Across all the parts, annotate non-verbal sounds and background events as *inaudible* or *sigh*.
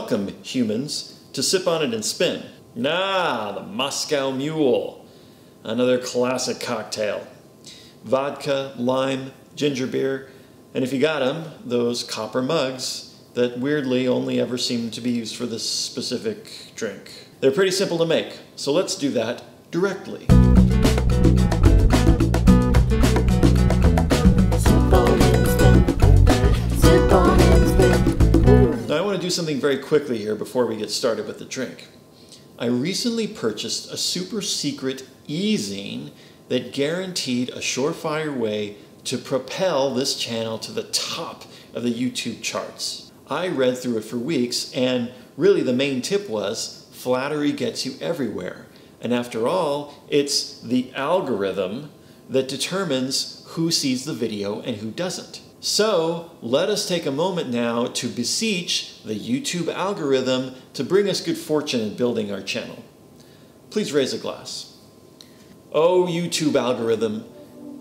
welcome humans to sip on it and spin. Nah, the Moscow Mule. Another classic cocktail. Vodka, lime, ginger beer, and if you got them, those copper mugs that weirdly only ever seem to be used for this specific drink. They're pretty simple to make, so let's do that directly. Do something very quickly here before we get started with the drink. I recently purchased a super secret e-zine that guaranteed a surefire way to propel this channel to the top of the YouTube charts. I read through it for weeks and really the main tip was flattery gets you everywhere. And after all, it's the algorithm that determines who sees the video and who doesn't. So let us take a moment now to beseech the YouTube algorithm to bring us good fortune in building our channel. Please raise a glass. Oh, YouTube algorithm,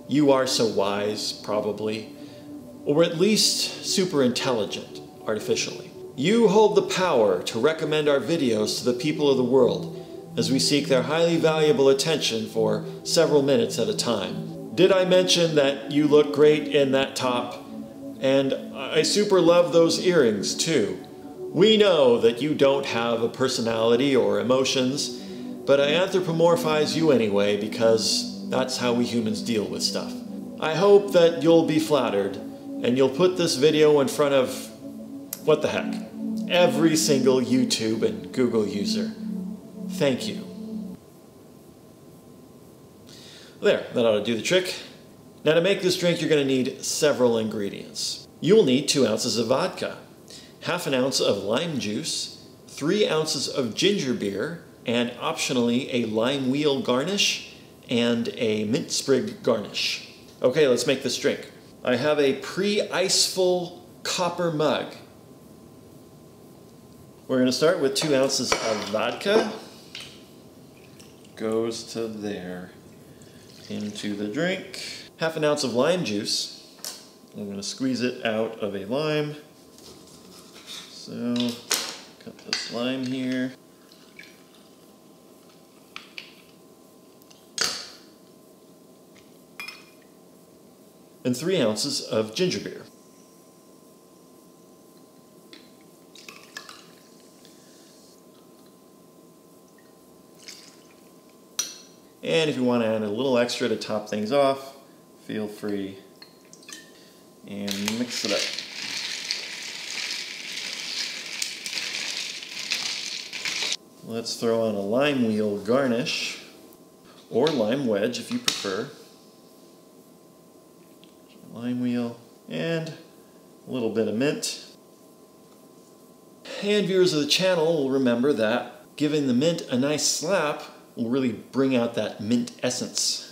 you are so wise, probably, or at least super intelligent, artificially. You hold the power to recommend our videos to the people of the world as we seek their highly valuable attention for several minutes at a time. Did I mention that you look great in that top? And I super love those earrings too. We know that you don't have a personality or emotions, but I anthropomorphize you anyway because that's how we humans deal with stuff. I hope that you'll be flattered and you'll put this video in front of, what the heck, every single YouTube and Google user. Thank you. There, that ought to do the trick. Now to make this drink you're going to need several ingredients. You'll need 2 ounces of vodka, half an ounce of lime juice, 3 ounces of ginger beer, and optionally a lime wheel garnish and a mint sprig garnish. Okay, let's make this drink. I have a pre-iceful copper mug. We're going to start with two ounces of vodka. Goes to there. Into the drink. Half an ounce of lime juice. I'm going to squeeze it out of a lime. So, cut this lime here. and 3 ounces of ginger beer. And if you want to add a little extra to top things off, feel free and mix it up. Let's throw on a lime wheel garnish or lime wedge if you prefer lime wheel, and a little bit of mint. And viewers of the channel will remember that giving the mint a nice slap will really bring out that mint essence.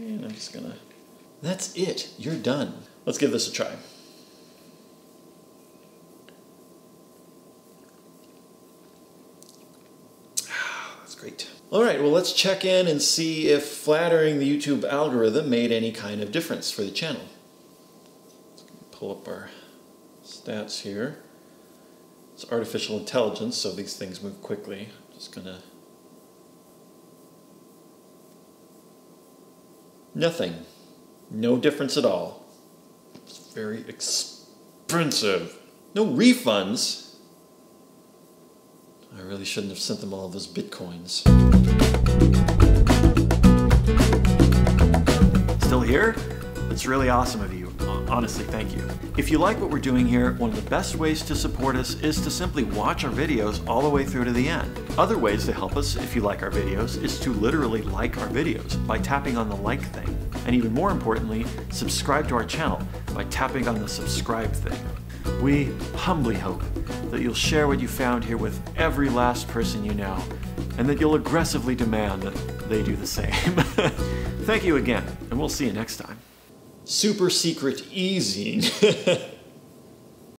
And I'm just gonna, that's it, you're done. Let's give this a try. Ah, that's great. All right, well, let's check in and see if flattering the YouTube algorithm made any kind of difference for the channel. Let's pull up our stats here. It's artificial intelligence, so these things move quickly. Just gonna... Nothing. No difference at all. It's very expensive. No refunds. I really shouldn't have sent them all those bitcoins. Still here? It's really awesome of you. Honestly, thank you. If you like what we're doing here, one of the best ways to support us is to simply watch our videos all the way through to the end. Other ways to help us, if you like our videos, is to literally like our videos by tapping on the like thing. And even more importantly, subscribe to our channel by tapping on the subscribe thing. We humbly hope that you'll share what you found here with every last person you know, and that you'll aggressively demand that they do the same. *laughs* Thank you again, and we'll see you next time. Super secret e-zine. *laughs*